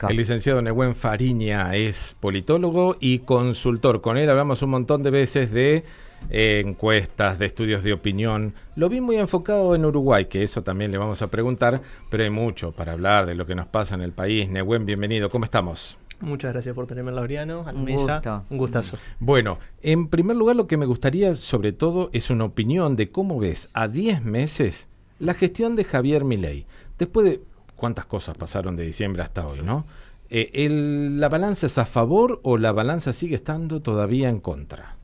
5. El licenciado Nehuen Fariña es politólogo y consultor. Con él hablamos un montón de veces de eh, encuestas, de estudios de opinión. Lo vi muy enfocado en Uruguay, que eso también le vamos a preguntar, pero hay mucho para hablar de lo que nos pasa en el país. Nehuen, bienvenido. ¿Cómo estamos? Muchas gracias por tenerme, Laureano, Un mesa. gusto. Un gustazo. Bueno, en primer lugar lo que me gustaría sobre todo es una opinión de cómo ves a 10 meses la gestión de Javier Milei. Después de cuántas cosas pasaron de diciembre hasta hoy, ¿no? Eh, el- ¿La balanza es a favor o la balanza sigue estando todavía en contra?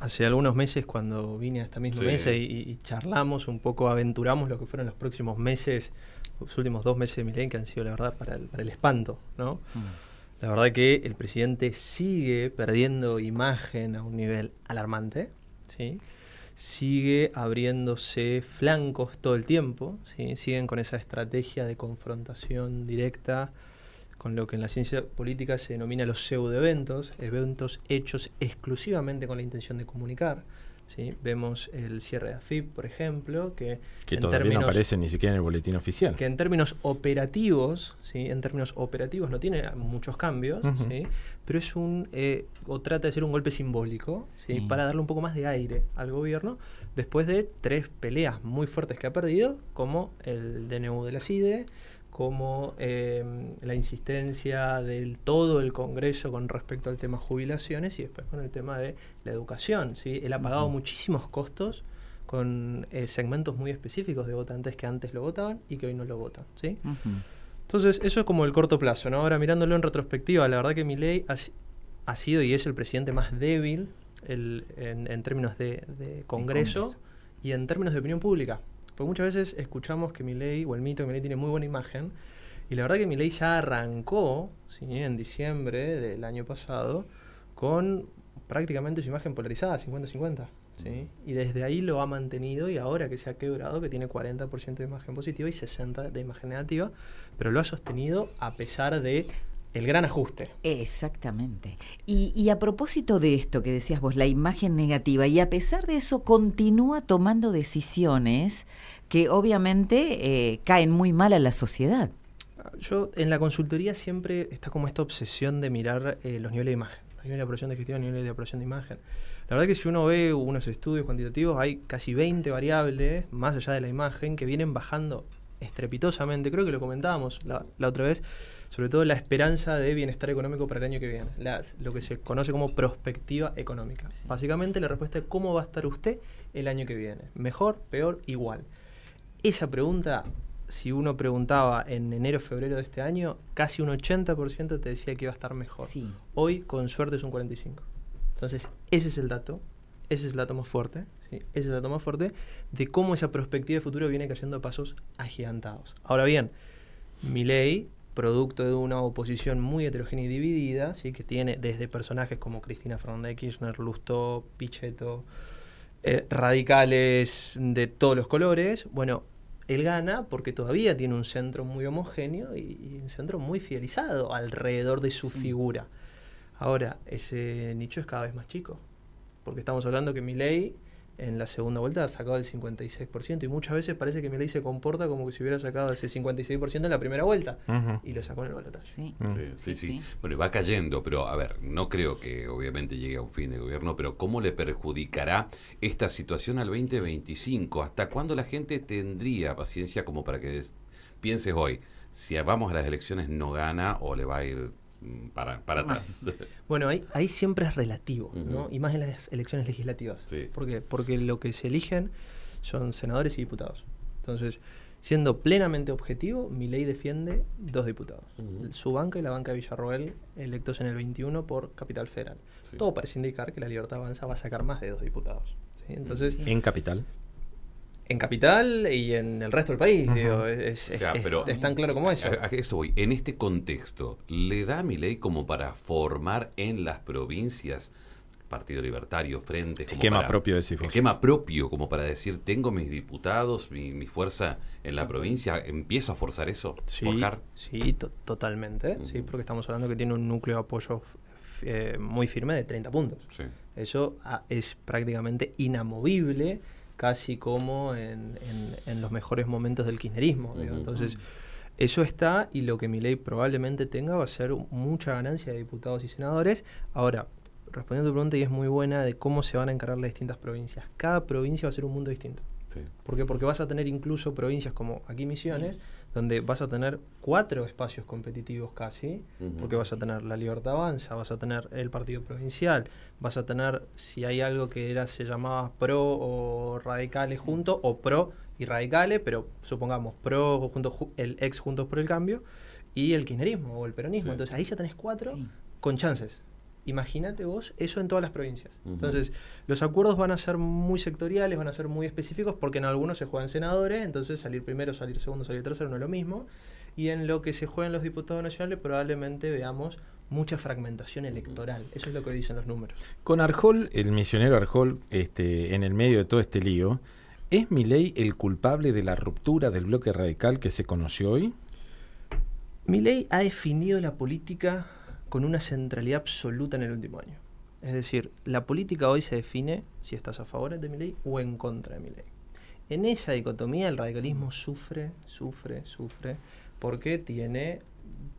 Hace algunos meses, cuando vine a esta misma Sí. mesa y, y charlamos un poco, aventuramos lo que fueron los próximos meses, los últimos dos meses de Milei, que han sido, la verdad, para el, para el espanto, ¿no? La verdad que el presidente sigue perdiendo imagen a un nivel alarmante, ¿sí? Sigue abriéndose flancos todo el tiempo, ¿sí? Siguen con esa estrategia de confrontación directa con lo que en la ciencia política se denomina los pseudoeventos, eventos hechos exclusivamente con la intención de comunicar. ¿Sí? Vemos el cierre de AFIP, por ejemplo, que, Que en todavía no términos- aparece ni siquiera en el boletín oficial. que en términos operativos, ¿sí? en términos operativos no tiene muchos cambios. ¿sí? pero es un eh, o trata de ser un golpe simbólico ¿sí? Sí. para darle un poco más de aire al gobierno después de tres peleas muy fuertes que ha perdido, como el DNU de la CIDE, como eh, la insistencia del todo el Congreso con respecto al tema jubilaciones y después con el tema de la educación. ¿sí? Él ha pagado muchísimos costos con eh, segmentos muy específicos de votantes que antes lo votaban y que hoy no lo votan. ¿sí? Entonces, eso es como el corto plazo. ¿no? Ahora, mirándolo en retrospectiva, la verdad que ha, si- ha sido y es el presidente más débil el- en, en términos de, de Congreso, Congreso. y en términos de opinión pública. Porque muchas veces escuchamos que Milei, o el mito que Milei tiene muy buena imagen, y la verdad que Milei ya arrancó, ¿sí? en diciembre del año pasado, con prácticamente su imagen polarizada, 50-50. ¿sí? Y desde ahí lo ha mantenido y ahora que se ha quebrado, que tiene 40% de imagen positiva y 60% de imagen negativa, pero lo ha sostenido a pesar de el gran ajuste. Exactamente. Y, y a propósito de esto que decías vos, la imagen negativa, y a pesar de eso continúa tomando decisiones que obviamente eh, caen muy mal a la sociedad. Yo en la consultoría siempre está como esta obsesión de mirar eh, los niveles de imagen, los niveles de aprobación de gestión, los niveles de aprobación de imagen. La verdad que si uno ve unos estudios cuantitativos, hay casi 20 variables, más allá de la imagen, que vienen bajando estrepitosamente. Creo que lo comentábamos la, la otra vez, sobre todo la esperanza de bienestar económico para el año que viene, lo que se conoce como prospectiva económica. Sí. Básicamente la respuesta es cómo va a estar usted el año que viene. Mejor, peor, igual. Esa pregunta, si uno preguntaba en enero febrero de este año, casi un 80% te decía que iba a estar mejor. Sí. Hoy, con suerte, es un 45%. Entonces, ese es el dato, ese es el dato más fuerte, ¿sí? ese es el dato más fuerte de cómo esa perspectiva de futuro viene cayendo a pasos agigantados. Ahora bien, Milei, producto de una oposición muy heterogénea y dividida, ¿sí? que tiene desde personajes como Cristina Fernández de Kirchner, Lustó, Pichetto, eh, radicales de todos los colores, bueno, él gana porque todavía tiene un centro muy homogéneo y, y un centro muy fidelizado alrededor de su Sí. figura. Ahora, ese nicho es cada vez más chico, porque estamos hablando que Milei en la segunda vuelta ha sacado el 56% y muchas veces parece que Milei se comporta como que si hubiera sacado ese 56% en la primera vuelta y lo sacó en el balotaje. Sí. Mm. Sí, sí, Sí, sí. sí. Bueno, y va cayendo, pero a ver, no creo que obviamente llegue a un fin de gobierno, pero ¿cómo le perjudicará esta situación al 2025? ¿Hasta cuándo la gente tendría paciencia como para que des- pienses hoy, si vamos a las elecciones no gana o le va a ir para, para atrás? Bueno, ahí, ahí siempre es relativo, ¿no? Y más en las elecciones legislativas. Sí. ¿Por qué? Porque lo que se eligen son senadores y diputados. Entonces, siendo plenamente objetivo, mi ley defiende dos diputados. Su banca y la banca de Villarroel, electos en el 21 por Capital Federal. Sí. Todo parece indicar que la Libertad Avanza va a sacar más de dos diputados. ¿sí? Entonces, Sí. En capital. En Capital y en el resto del país, digo, es, O sea, es- pero- es tan claro como eso. A, a eso voy. En este contexto, ¿le da mi ley como para formar en las provincias Partido Libertario, Frente? como Esquema para- propio, decís vos. Esquema propio, como para decir, tengo mis diputados, mi, mi fuerza en la provincia, ¿empiezo a forzar eso? Sí, ¿Forjar? sí, to- totalmente. Sí, porque estamos hablando que tiene un núcleo de apoyo eh, muy firme de 30 puntos. Sí. Eso ah, es prácticamente inamovible, casi como en, en- en los mejores momentos del kirchnerismo. Entonces, Eso está y lo que mi ley probablemente tenga va a ser mucha ganancia de diputados y senadores. Ahora, respondiendo a tu pregunta, y es muy buena, de cómo se van a encargar las distintas provincias. Cada provincia va a ser un mundo distinto. ¿Por qué? Porque vas a tener incluso provincias como aquí Misiones, donde vas a tener cuatro espacios competitivos casi, porque vas a tener la Libertad Avanza, vas a tener el Partido Provincial, vas a tener, si hay algo que era se llamaba PRO o Radicales juntos, o PRO y Radicales, pero supongamos PRO junto, el ex Juntos por el Cambio, y el kirchnerismo o el peronismo. Entonces ahí ya tenés cuatro con chances. Imagínate vos eso en todas las provincias. Entonces, los acuerdos van a ser muy sectoriales, van a ser muy específicos, porque en algunos se juegan senadores, entonces salir primero, salir segundo, salir tercero no es lo mismo. Y en lo que se juegan los diputados nacionales probablemente veamos mucha fragmentación electoral. Eso es lo que dicen los números. Con Arjol, el misionero Arjol, este, en el medio de todo este lío, ¿es mi ley el culpable de la ruptura del bloque radical que se conoció hoy? Mi ley ha definido la política con una centralidad absoluta en el último año. Es decir, la política hoy se define si estás a favor de mi ley o en contra de mi ley. En esa dicotomía el radicalismo sufre, sufre, sufre, porque tiene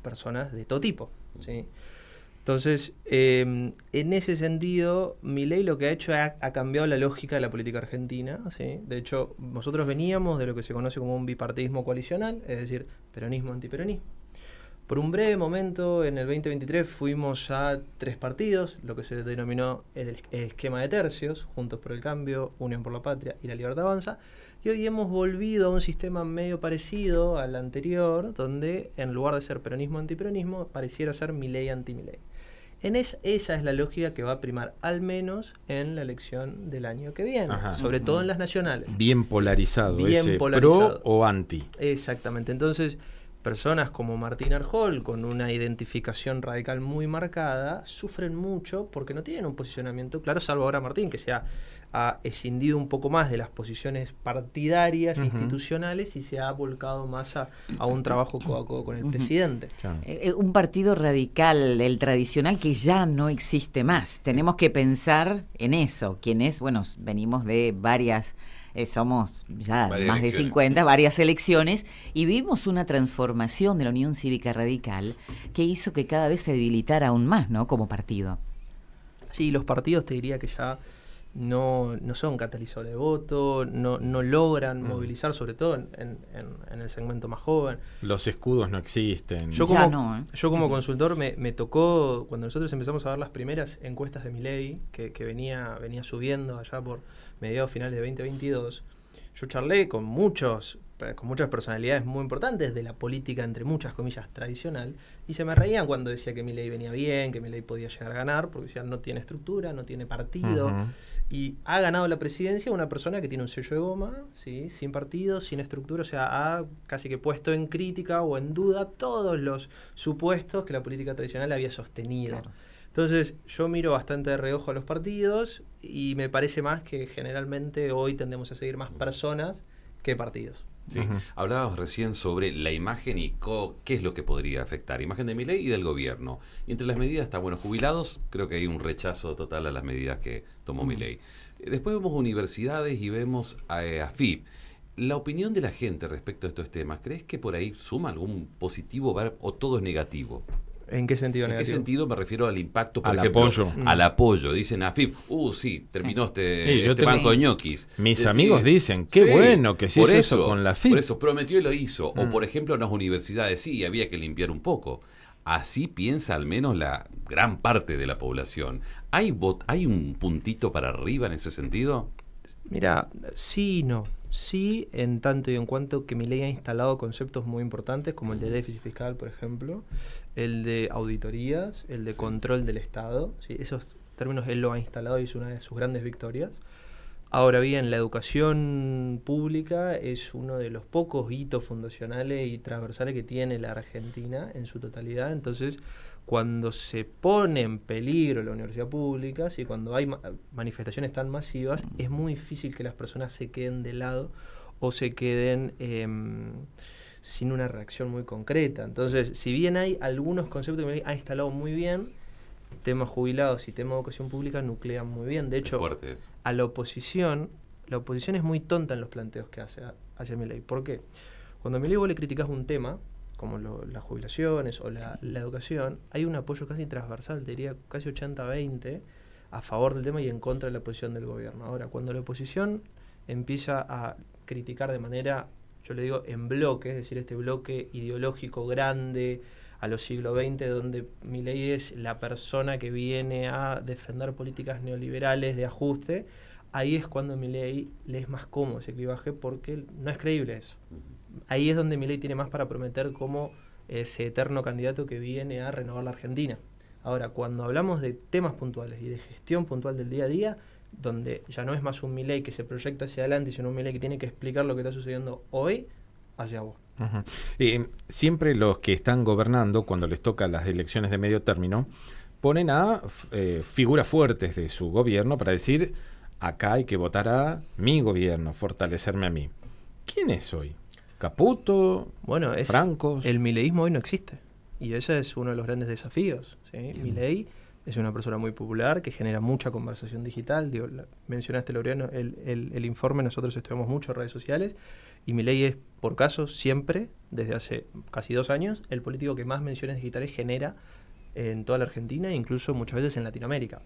personas de todo tipo. ¿sí? Entonces, em, en ese sentido, mi ley lo que ha hecho ha, ha, cambiado la lógica de la política argentina. ¿sí? De hecho, nosotros veníamos de lo que se conoce como un bipartidismo coalicional, es decir, peronismo-antiperonismo. Por un breve momento, en el 2023, fuimos a tres partidos, lo que se denominó el esquema de tercios, Juntos por el Cambio, Unión por la Patria y la Libertad Avanza. Y hoy hemos volvido a un sistema medio parecido al anterior, donde en lugar de ser peronismo-antiperonismo, pareciera ser mi ley anti ley. En esa es la lógica que va a primar, al menos en la elección del año que viene, sobre todo en las nacionales. Bien polarizado, Bien ese polarizado. pro o anti. Exactamente. Entonces, personas como Martín Arjol, con una identificación radical muy marcada, sufren mucho porque no tienen un posicionamiento claro, salvo ahora Martín, que se ha, escindido un poco más de las posiciones partidarias, institucionales, y se ha volcado más a, un trabajo codo a codo con el presidente. Eh, eh, un partido radical, el tradicional, que ya no existe más. Tenemos que pensar en eso. Quienes, bueno, venimos de varias eh, somos ya más de 50, varias elecciones, y vimos una transformación de la Unión Cívica Radical que hizo que cada vez se debilitara aún más, ¿no? Como partido. Sí, los partidos te diría que ya no, no son catalizadores de voto, no, no logran mm. movilizar, sobre todo en, el segmento más joven. Los escudos no existen. Yo como, ¿eh? yo como consultor me, me, tocó, cuando nosotros empezamos a ver las primeras encuestas de mi ley, que, que venía, venía subiendo allá por mediados finales de 2022, yo charlé con muchos con muchas personalidades muy importantes de la política, entre muchas comillas, tradicional, y se me reían cuando decía que mi ley venía bien, que mi ley podía llegar a ganar, porque decían no tiene estructura, no tiene partido, y ha ganado la presidencia una persona que tiene un sello de goma, ¿sí? sin partido, sin estructura, o sea, ha casi que puesto en crítica o en duda todos los supuestos que la política tradicional había sostenido. Entonces yo miro bastante de reojo a los partidos y me parece más que generalmente hoy tendemos a seguir más personas que partidos. Sí, hablábamos recién sobre la imagen y qué es lo que podría afectar, imagen de mi ley y del gobierno. Y entre las medidas está, bueno, jubilados, creo que hay un rechazo total a las medidas que tomó mi ley. Después vemos universidades y vemos a, eh, a FIP. La opinión de la gente respecto a estos temas, ¿crees que por ahí suma algún positivo o todo es negativo? ¿En qué sentido ¿En qué sentido me refiero al impacto, por al apoyo? Al apoyo. Dicen AFIP, uh, sí, terminó este, este banco de ñoquis. Mis amigos dicen, qué bueno que se hizo eso, con la FIP. Por eso, prometió y lo hizo. O, mm. por ejemplo, en las universidades, sí, había que limpiar un poco. Así piensa al menos la gran parte de la población. ¿Hay, ¿Hay un puntito para arriba en ese sentido? Mira, sí y no. Sí, en tanto y en cuanto que mi ley ha instalado conceptos muy importantes como el de déficit fiscal, por ejemplo, el de auditorías, el de control del Estado. ¿sí? Esos términos él lo ha instalado y es una de sus grandes victorias. Ahora bien, la educación pública es uno de los pocos hitos fundacionales y transversales que tiene la Argentina en su totalidad. Entonces, cuando se pone en peligro la universidad pública, y cuando hay manifestaciones tan masivas, es muy difícil que las personas se queden de lado o se queden em, sin una reacción muy concreta. Entonces, si bien hay algunos conceptos que ha instalado muy bien, temas jubilados y temas de educación pública nuclean muy bien. De hecho, a la oposición, la oposición es muy tonta en los planteos que hace hacia mi ley. ¿Por qué? Cuando a mi ley vos le criticas un tema, como las jubilaciones o la, educación, hay un apoyo casi transversal, diría casi 80-20, a favor del tema y en contra de la posición del gobierno. Ahora, cuando la oposición empieza a criticar de manera, yo le digo, en bloque, es decir, este bloque ideológico grande a los siglos XX, donde Milei es la persona que viene a defender políticas neoliberales de ajuste, ahí es cuando Milei le es más cómodo ese clivaje porque no es creíble eso. Ahí es donde Milei tiene más para prometer como ese eterno candidato que viene a renovar la Argentina. Ahora, cuando hablamos de temas puntuales y de gestión puntual del día a día, donde ya no es más un Milei que se proyecta hacia adelante, sino un Milei que tiene que explicar lo que está sucediendo hoy hacia vos. Eh, siempre los que están gobernando, cuando les toca las elecciones de medio término, ponen a eh, figuras fuertes de su gobierno para decir, acá hay que votar a mi gobierno, fortalecerme a mí. ¿Quién es hoy? ¿Caputo? Bueno, es ¿Francos? El mileísmo hoy no existe. Y ese es uno de los grandes desafíos. ¿sí? Milei es una persona muy popular que genera mucha conversación digital. Digo, mencionaste, Laureano, el, el, informe, nosotros estudiamos mucho redes sociales y Milei es, por caso, siempre, desde hace casi dos años, el político que más menciones digitales genera en toda la Argentina e incluso muchas veces en Latinoamérica.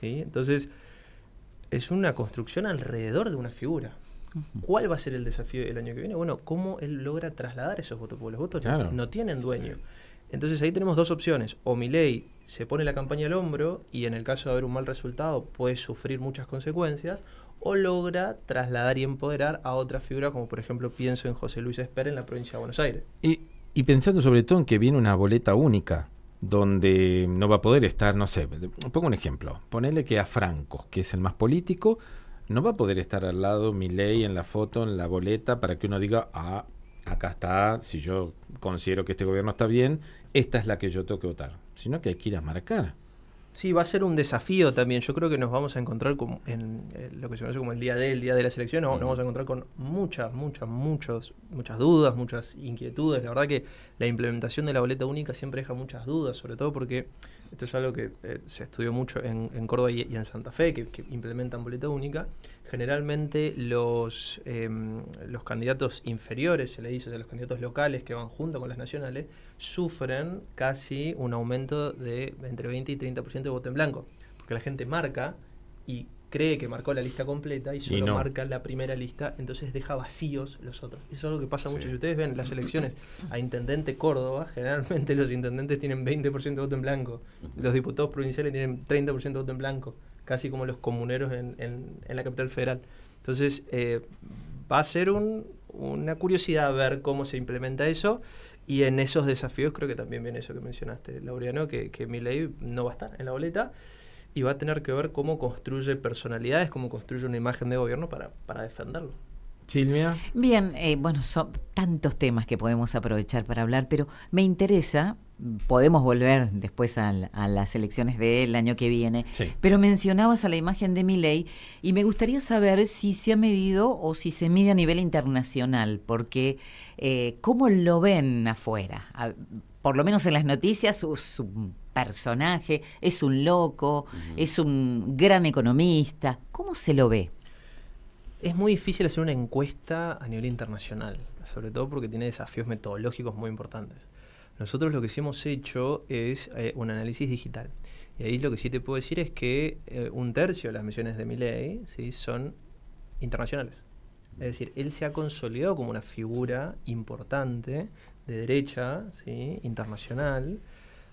¿sí? Entonces, es una construcción alrededor de una figura. ¿Cuál va a ser el desafío el año que viene? Bueno, cómo él logra trasladar esos votos, porque los votos no tienen dueño. Entonces ahí tenemos dos opciones. O Milei se pone la campaña al hombro y en el caso de haber un mal resultado puede sufrir muchas consecuencias, o logra trasladar y empoderar a otra figura, como por ejemplo pienso en José Luis Esper en la provincia de Buenos Aires. Y, y pensando sobre todo en que viene una boleta única, donde no va a poder estar, no sé, pongo un ejemplo, ponele que a Franco, que es el más político, no va a poder estar al lado mi ley en la foto, en la boleta, para que uno diga, ah, acá está, si yo considero que este gobierno está bien, esta es la que yo tengo que votar, sino que hay que ir a marcar. Sí, va a ser un desafío también. Yo creo que nos vamos a encontrar con, en, lo que se conoce como el día del día de la selección, nos, vamos a encontrar con muchas, muchas, muchos, muchas dudas, muchas inquietudes. La verdad que la implementación de la boleta única siempre deja muchas dudas, sobre todo porque esto es algo que eh, se estudió mucho en, Córdoba y, en Santa Fe, que, implementan boleta única. Generalmente los, em, los candidatos inferiores, se le dice, o los candidatos locales que van junto con las nacionales, sufren casi un aumento de entre 20 y 30% de voto en blanco, porque la gente marca y cree que marcó la lista completa y solo marca la primera lista, entonces deja vacíos los otros. Eso es algo que pasa mucho. Si ustedes ven las elecciones a intendente Córdoba, generalmente los intendentes tienen 20% de voto en blanco, los diputados provinciales tienen 30% de voto en blanco casi como los comuneros en, en, la capital federal. Entonces, eh, va a ser una curiosidad ver cómo se implementa eso. Y en esos desafíos creo que también viene eso que mencionaste, Laureano, que, que mi ley no va a estar en la boleta y va a tener que ver cómo construye personalidades, cómo construye una imagen de gobierno para, para defenderlo. Silvia. Bien, eh, bueno, son tantos temas que podemos aprovechar para hablar, pero me interesa, podemos volver después a, las elecciones del año que viene, pero mencionabas a la imagen de Miley y me gustaría saber si se ha medido o si se mide a nivel internacional, porque eh, ¿cómo lo ven afuera? por lo menos en las noticias, su, personaje es un loco, es un gran economista. ¿Cómo se lo ve? Es muy difícil hacer una encuesta a nivel internacional, sobre todo porque tiene desafíos metodológicos muy importantes. Nosotros lo que sí hemos hecho es eh, un análisis digital. Y ahí lo que sí te puedo decir es que eh, un tercio de las misiones de Milley ¿sí? son internacionales. Es decir, él se ha consolidado como una figura importante de derecha ¿sí? internacional,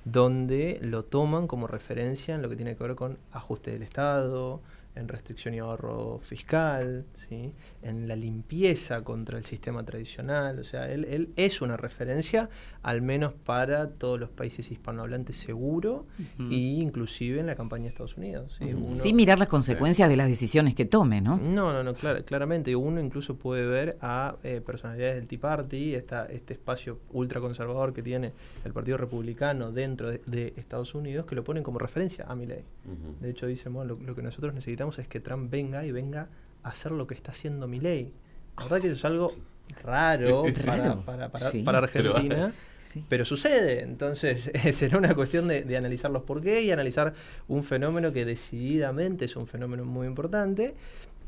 donde lo toman como referencia en lo que tiene que ver con ajuste del Estado, en restricción y ahorro fiscal, ¿sí? en la limpieza contra el sistema tradicional. O sea, él, él es una referencia, al menos para todos los países hispanohablantes seguro, e inclusive en la campaña de Estados Unidos. ¿sí? Sin mirar las consecuencias de las decisiones que tome, ¿no? No, no, no, claramente. Uno incluso puede ver a eh, personalidades del Tea Party, esta, este espacio ultraconservador que tiene el Partido Republicano dentro de, Estados Unidos, que lo ponen como referencia a mi ley. De hecho, dicen, bueno, lo que nosotros necesitamos es que Trump venga y venga a hacer lo que está haciendo Milei. La verdad que eso es algo raro, para, para, Argentina, pero, sucede. Entonces será una cuestión de, analizar los por qué y analizar un fenómeno que decididamente es un fenómeno muy importante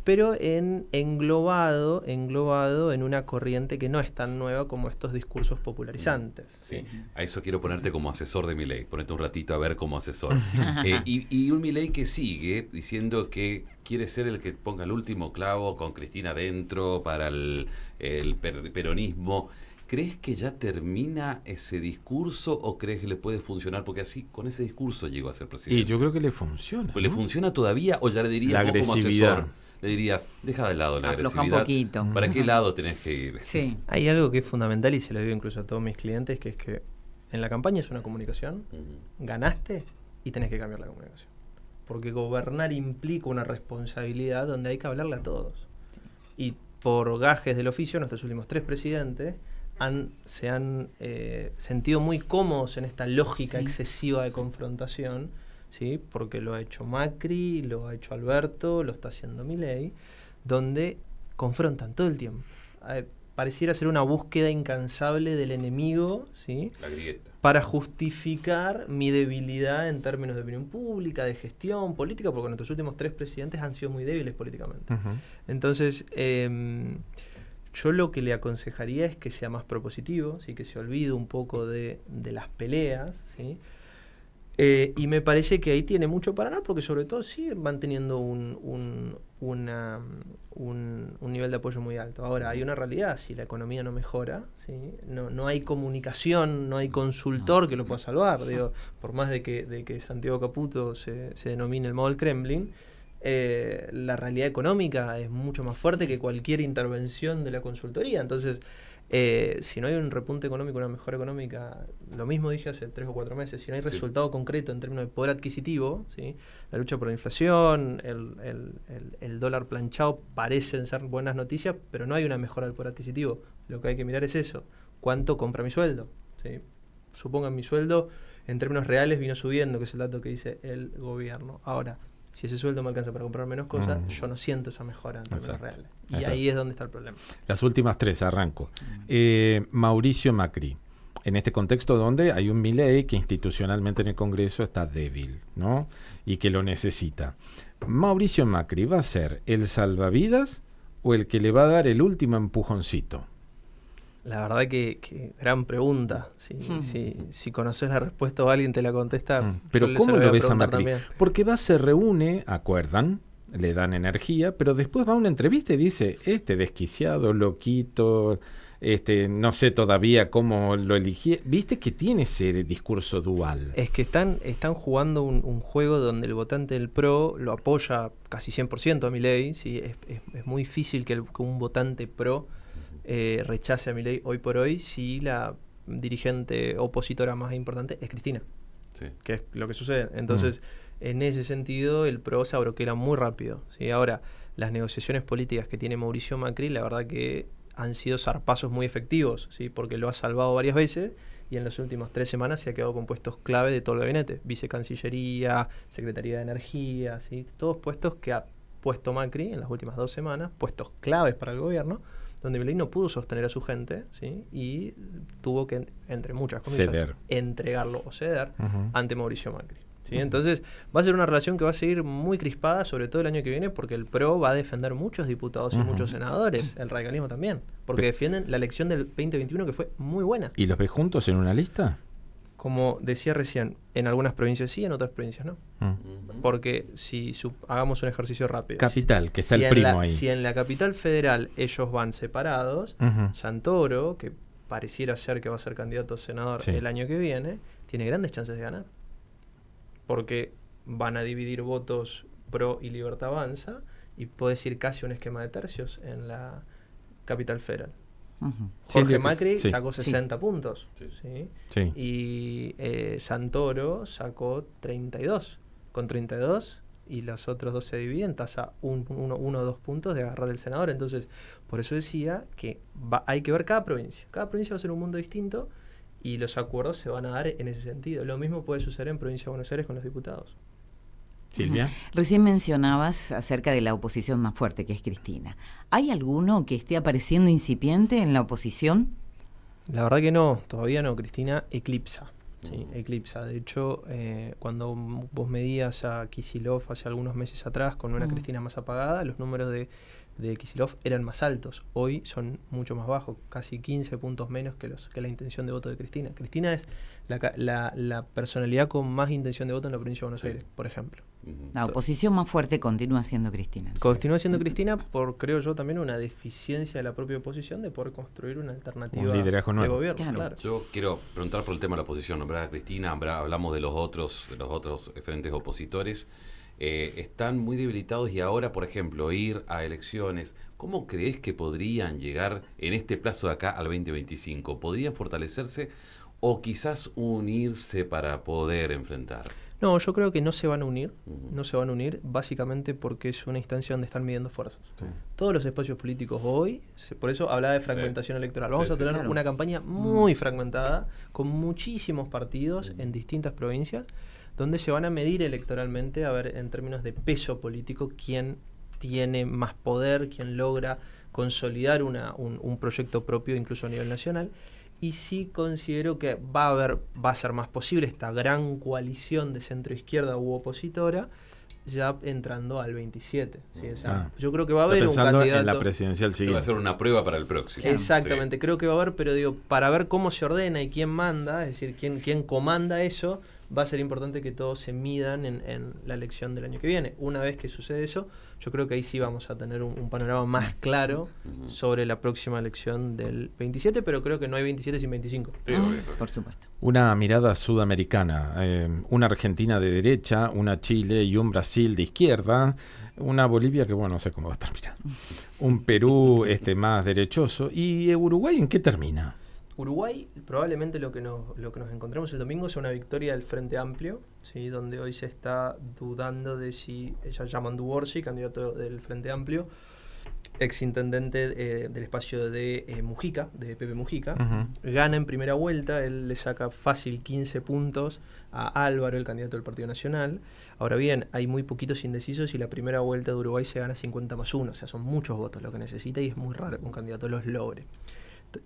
pero en englobado, englobado en una corriente que no es tan nueva como estos discursos popularizantes. Sí, a eso quiero ponerte como asesor de mi ley, ponerte un ratito a ver como asesor. Eh, y, y, un ley que sigue diciendo que quiere ser el que ponga el último clavo con Cristina dentro para el, el peronismo. ¿Crees que ya termina ese discurso o crees que le puede funcionar? Porque así, con ese discurso llegó a ser presidente. Y yo creo que le funciona. Pues ¿Le funciona todavía o ya le diría la como asesor? Le dirías, deja de lado la Afloja agresividad. un poquito. ¿Para qué lado tenés que ir? Sí. Hay algo que es fundamental y se lo digo incluso a todos mis clientes, que es que en la campaña es una comunicación, ganaste y tenés que cambiar la comunicación. Porque gobernar implica una responsabilidad donde hay que hablarle a todos. Y por gajes del oficio, nuestros últimos tres presidentes se han eh, sentido muy cómodos en esta lógica excesiva de confrontación, ¿sí? porque lo ha hecho Macri, lo ha hecho Alberto, lo está haciendo Milei, donde confrontan todo el tiempo. pareciera ser una búsqueda incansable del enemigo, ¿sí? para justificar mi debilidad en términos de opinión pública, de gestión política, porque nuestros últimos tres presidentes han sido muy débiles políticamente. Entonces, eh, yo lo que le aconsejaría es que sea más propositivo, ¿sí? que se olvide un poco de, las peleas, ¿sí? Eh, y me parece que ahí tiene mucho para ganar, porque sobre todo sigue manteniendo un, un, un, nivel de apoyo muy alto. Ahora, hay una realidad, si la economía no mejora, ¿sí? no, no hay comunicación, no hay consultor que lo pueda salvar. Digo, por más de que, de que Santiago Caputo se, se denomine el modo del Kremlin, eh, la realidad económica es mucho más fuerte que cualquier intervención de la consultoría. Entonces, eh, si no hay un repunte económico, una mejora económica, lo mismo dije hace tres o cuatro meses, si no hay resultado concreto en términos de poder adquisitivo, ¿sí? la lucha por la inflación, el, dólar planchado parecen ser buenas noticias, pero no hay una mejora del poder adquisitivo. Lo que hay que mirar es eso, cuánto compra mi sueldo. ¿sí? Supongan mi sueldo en términos reales vino subiendo, que es el dato que dice el gobierno. Ahora, si ese sueldo me alcanza para comprar menos cosas, mm. yo no siento esa mejora en términos reales. Y ahí es donde está el problema. Las últimas tres, arranco. Eh, Mauricio Macri. En este contexto donde hay un Milei que institucionalmente en el Congreso está débil, ¿no? Y que lo necesita. Mauricio Macri va a ser el salvavidas o el que le va a dar el último empujoncito. La verdad que, gran pregunta. Si, hmm. si, si, conoces la respuesta o alguien te la contesta. Hmm. Pero ¿cómo lo ves a Macri? Porque va, se reúne, acuerdan, le dan energía, pero después va a una entrevista y dice, este desquiciado, loquito, este, no sé todavía cómo lo elegí. Viste que tiene ese discurso dual. Es que están, están jugando un, juego donde el votante del PRO lo apoya casi 100% a mi ley. ¿sí? Es, es, muy difícil que, que un votante PRO eh, rechace a mi ley hoy por hoy si la dirigente opositora más importante es Cristina. Que es lo que sucede. Entonces, mm. en ese sentido, el PRO se abroquera muy rápido. ¿sí? Ahora, las negociaciones políticas que tiene Mauricio Macri, la verdad que han sido zarpazos muy efectivos, ¿sí? porque lo ha salvado varias veces y en las últimas tres semanas se ha quedado con puestos clave de todo el gabinete. Vicecancillería, Secretaría de Energía, ¿sí? todos puestos que ha puesto Macri en las últimas dos semanas, puestos claves para el gobierno, donde Milei no pudo sostener a su gente ¿sí? y tuvo que, entre muchas comillas, entregarlo o ceder ante Mauricio Macri. ¿sí? Entonces va a ser una relación que va a seguir muy crispada, sobre todo el año que viene, porque el PRO va a defender muchos diputados y muchos senadores, el radicalismo también, porque defienden la elección del 2021 que fue muy buena. ¿Y los ve juntos en una lista? Como decía recién, en algunas provincias sí, en otras provincias no. Mm. Porque si hagamos un ejercicio rápido. Capital, que está el primo ahí. Si en la capital federal ellos van separados, Santoro, que pareciera ser que va a ser candidato a senador el año que viene, tiene grandes chances de ganar. Porque van a dividir votos pro y Libertad Avanza y puede ir casi un esquema de tercios en la capital federal. Jorge Macri sacó 60 puntos. Y eh, Santoro sacó 32. Con 32 y los otros dos se dividen, tasa un, uno, o dos puntos de agarrar el senador. Entonces, por eso decía que hay que ver cada provincia. Cada provincia va a ser un mundo distinto y los acuerdos se van a dar en ese sentido. Lo mismo puede suceder en provincia de Buenos Aires con los diputados. Silvia. Recién mencionabas acerca de la oposición más fuerte, que es Cristina. ¿Hay alguno que esté apareciendo incipiente en la oposición? La verdad que no, todavía no. Cristina eclipsa. Sí, eclipsa. De hecho, eh, cuando vos medías a Kisilov hace algunos meses atrás con una Mm. Cristina más apagada, los números de, de Kisilov eran más altos. Hoy son mucho más bajos, casi 15 puntos menos que, los, que la intención de voto de Cristina. Cristina es la, ca- la, la personalidad con más intención de voto en la provincia de Buenos Sí. Aires, por ejemplo. La oposición más fuerte continúa siendo Cristina. Continúa siendo Cristina por, creo yo, también una deficiencia de la propia oposición de poder construir una alternativa Un liderazgo de gobierno. Claro. claro. Yo quiero preguntar por el tema de la oposición. Nombrada Cristina, habrá- hablamos de los otros, de los otros frentes opositores. Eh, están muy debilitados y ahora, por ejemplo, ir a elecciones. ¿Cómo crees que podrían llegar en este plazo de acá al 2025? ¿Podrían fortalecerse o quizás unirse para poder enfrentar? No, yo creo que no se van a unir. No se van a unir básicamente porque es una instancia donde están midiendo fuerzas. Sí. Todos los espacios políticos hoy, se- por eso hablaba de fragmentación electoral. Vamos Sí, a sí, tener claro. una campaña muy fragmentada, con muchísimos partidos en distintas provincias, donde se van a medir electoralmente, a ver en términos de peso político, quién tiene más poder, quién logra consolidar una- un, un proyecto propio incluso a nivel nacional. Y sí considero que va a haber, va a ser más posible esta gran coalición de centro izquierda u opositora ya entrando al 27. ¿sí? O sea, Ah. yo creo que va a haber un pensando candidato. en la presidencial Que va a siguiente. ser una prueba para el próximo. Exactamente, creo que va a haber, pero digo, para ver cómo se ordena y quién manda, es decir, quién, quién comanda eso, va a ser importante que todos se midan en, en la elección del año que viene. Una vez que sucede eso, yo creo que ahí sí vamos a tener un, un panorama más claro sobre la próxima elección del 27, pero creo que no hay 27 sin 25. Sí, obvio. Por supuesto. Una mirada sudamericana, eh, una Argentina de derecha, una Chile y un Brasil de izquierda, una Bolivia que bueno, no sé cómo va a terminar, un Perú este más derechoso y Uruguay en qué termina. Uruguay, probablemente lo que nos, lo que nos encontremos el domingo sea una victoria del Frente Amplio, ¿sí? donde hoy se está dudando de si ella llaman Duorsi, candidato del Frente Amplio, ex intendente eh, del espacio de eh, Mujica, de Pepe Mujica, gana en primera vuelta, él le saca fácil 15 puntos a Álvaro, el candidato del Partido Nacional. Ahora bien, hay muy poquitos indecisos y la primera vuelta de Uruguay se gana 50 más 1, o sea, son muchos votos lo que necesita y es muy raro que un candidato los logre.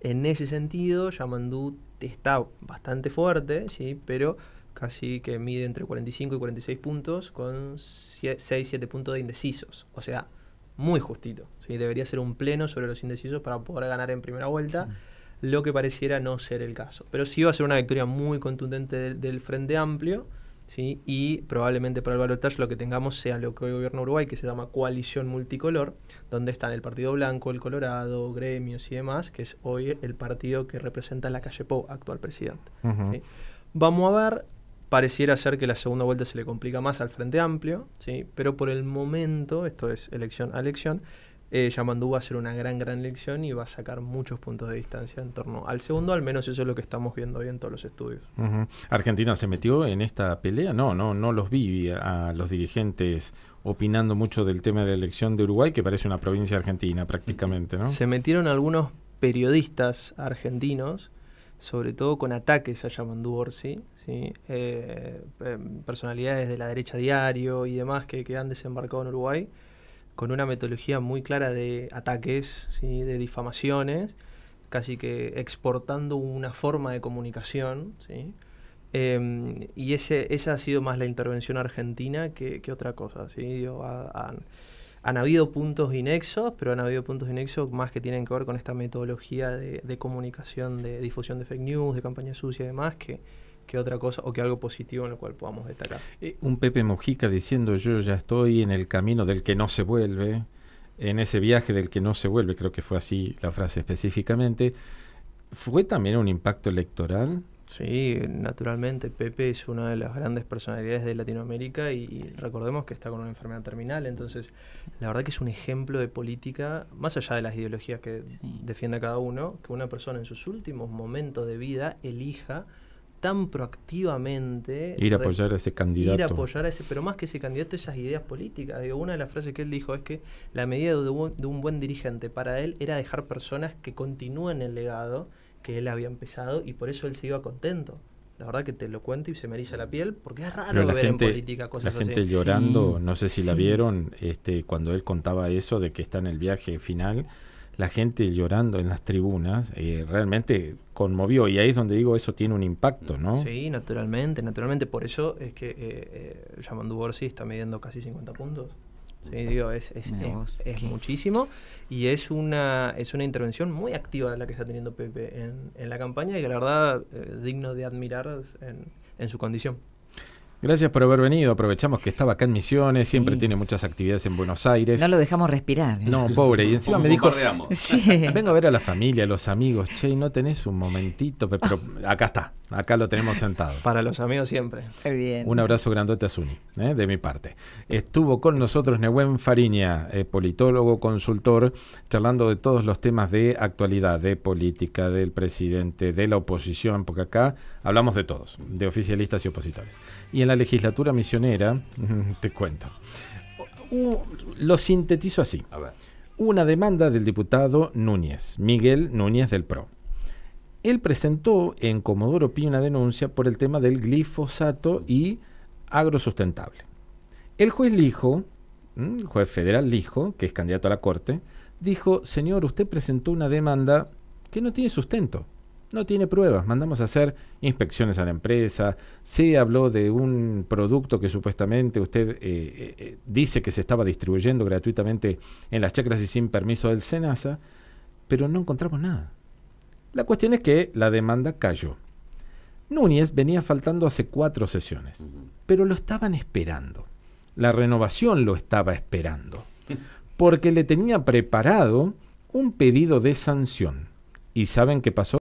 En ese sentido, Yamandú está bastante fuerte, ¿sí? pero casi que mide entre 45 y 46 puntos con 6-7 puntos de indecisos. O sea, muy justito. ¿sí? Debería ser un pleno sobre los indecisos para poder ganar en primera vuelta, lo que pareciera no ser el caso. Pero sí va a ser una victoria muy contundente del, del Frente Amplio. ¿Sí? Y probablemente para el balotaje lo que tengamos sea lo que hoy gobierna Uruguay, que se llama coalición multicolor, donde están el Partido Blanco, el Colorado, gremios y demás, que es hoy el partido que representa a la calle Pou, actual presidente. Ujú. ¿sí? Vamos a ver, pareciera ser que la segunda vuelta se le complica más al Frente Amplio, ¿sí? pero por el momento, esto es elección a elección, eh, Yamandú va a ser una gran, gran elección y va a sacar muchos puntos de distancia en torno al segundo, al menos eso es lo que estamos viendo hoy en todos los estudios. Argentina se metió en esta pelea, no, no, no los vi a los dirigentes opinando mucho del tema de la elección de Uruguay, que parece una provincia argentina prácticamente, ¿no? Se metieron algunos periodistas argentinos, sobre todo con ataques a Yamandú Orsi, ¿sí? Eh, em, personalidades de la derecha diario y demás que, que han desembarcado en Uruguay, con una metodología muy clara de ataques, ¿sí? de difamaciones, casi que exportando una forma de comunicación. ¿sí? Em, y ese, esa ha sido más la intervención argentina que, que otra cosa. ¿sí? Han, han habido puntos inexos, pero han habido puntos inexos más que tienen que ver con esta metodología de, de comunicación, de difusión de fake news, de campaña sucia y demás, que, que otra cosa, o que algo positivo en lo cual podamos destacar. Eh, un Pepe Mujica diciendo yo ya estoy en el camino del que no se vuelve, en ese viaje del que no se vuelve, creo que fue así la frase específicamente. ¿Fue también un impacto electoral? Sí, naturalmente Pepe es una de las grandes personalidades de Latinoamérica y, y recordemos que está con una enfermedad terminal, entonces la verdad que es un ejemplo de política, más allá de las ideologías que Sí. defienda cada uno, que una persona en sus últimos momentos de vida elija tan proactivamente Ir a apoyar a ese candidato. ir a apoyar a ese, pero más que ese candidato, esas ideas políticas. Digo, una de las frases que él dijo es que la medida de un, de un buen dirigente para él era dejar personas que continúen el legado que él había empezado y por eso él se iba contento. La verdad que te lo cuento y se me eriza la piel porque es raro Pero la ver gente, en política la cosas gente así. llorando, Sí, no sé si la vieron, este, cuando él contaba eso de que está en el viaje final, la gente llorando en las tribunas, eh, realmente conmovió. Y ahí es donde digo, eso tiene un impacto, ¿no? Sí, naturalmente, naturalmente. Por eso es que eh, eh, Yamandu Borsi está midiendo casi 50 puntos. Sí, digo, es, es, es- muchísimo y es una, es una intervención muy activa la que está teniendo Pepe en, en la campaña y que la verdad eh, digno de admirar en, en su condición. Gracias por haber venido. Aprovechamos que estaba acá en Misiones, Sí. siempre tiene muchas actividades en Buenos Aires. No lo dejamos respirar. ¿eh? No, pobre. Y encima me dijo. Sí. vengo a ver a la familia, a los amigos. Che, ¿y ¿no tenés un momentito? Pe- Pero acá está, acá lo tenemos sentado. Para los amigos siempre. Qué bien. Un abrazo grandote a Zuni, ¿eh? de mi parte. Estuvo con nosotros Nehuen Fariña, eh, politólogo, consultor, charlando de todos los temas de actualidad, de política, del presidente, de la oposición, porque acá hablamos de todos, de oficialistas y opositores. Y en la legislatura misionera, te cuento, lo sintetizo así. A ver. Una demanda del diputado Núñez, Miguel Núñez del PRO. Él presentó en Comodoro Pi una denuncia por el tema del glifosato y agrosustentable. El juez Lijo, el juez federal Lijo, que es candidato a la corte, dijo, señor, usted presentó una demanda que no tiene sustento, no tiene pruebas, mandamos a hacer inspecciones a la empresa, se habló de un producto que supuestamente usted eh, eh, eh, dice que se estaba distribuyendo gratuitamente en las chacras y sin permiso del SENASA, pero no encontramos nada. La cuestión es que la demanda cayó. Núñez venía faltando hace cuatro sesiones, pero lo estaban esperando. La renovación lo estaba esperando, porque le tenía preparado un pedido de sanción. ¿Y saben qué pasó?